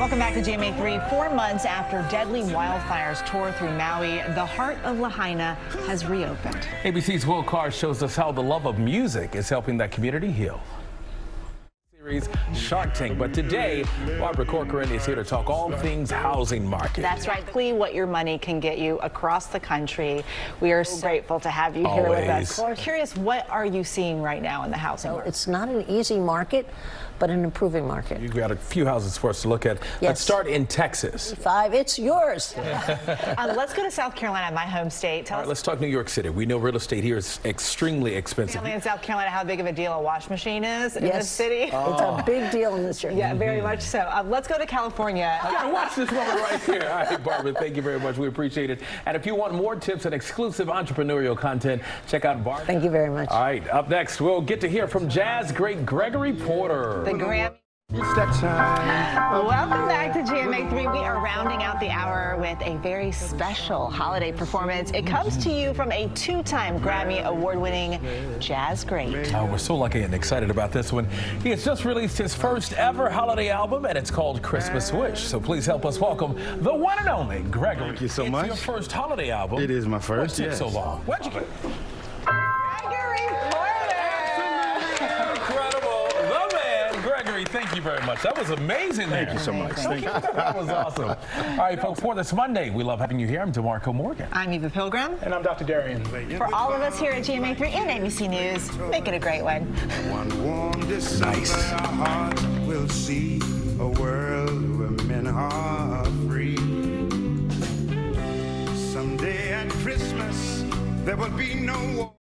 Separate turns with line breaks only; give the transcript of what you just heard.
Welcome back to GMA3. Four months after deadly wildfires tore through Maui, the heart of Lahaina has reopened.
ABC's Will Carr shows us how the love of music is helping that community heal series Shark Tank. But today, Barbara Corcoran is here to talk all things housing market.
That's right, Clee, what your money can get you across the country. We are so grateful to have you
Always.
here with us. We're curious, what are you seeing right now in the housing market?
It's not an easy market, but an improving market.
You've got a few houses for us to look at.
Yes.
Let's start in Texas.
Five, it's yours.
Um, let's go to South Carolina, my home state. Tell
All right,
us
let's talk New York City. We know real estate here is extremely expensive.
family in South Carolina how big of a deal a wash machine is in the
Yes.
city.
It's a big deal in this area.
Yeah, very much so. Um, let's go to California.
Yeah, watch this woman right here. All right, Barbara, thank you very much. We appreciate it. And if you want more tips and exclusive entrepreneurial content, check out Barbara.
Thank you very much.
All right, up next, we'll get to hear from jazz great Gregory Porter.
The Grammy.
It's that time.
Welcome back to GMA3. We are rounding out the hour with a very special holiday performance. It comes to you from a two-time Grammy award-winning jazz great.
Oh, we're so lucky and excited about this one. He has just released his first ever holiday album, and it's called Christmas Wish. So please help us welcome the one and only Gregory.
Thank you so much.
it's your first holiday album.
It is my
What
first,
took
yes.
so long? Where'd you get man, Gregory, thank you very much. That was amazing
Thank
there.
you so much. Thank you.
that was awesome. All right, folks, for this Monday, we love having you here. I'm DeMarco Morgan.
I'm Eva Pilgrim.
And I'm Dr. Darien.
For all of us here at GMA3 and ABC News, make it a great one.
One warm December,
Nice.
our hearts will see a world where men are free. Someday at Christmas, there will be no war.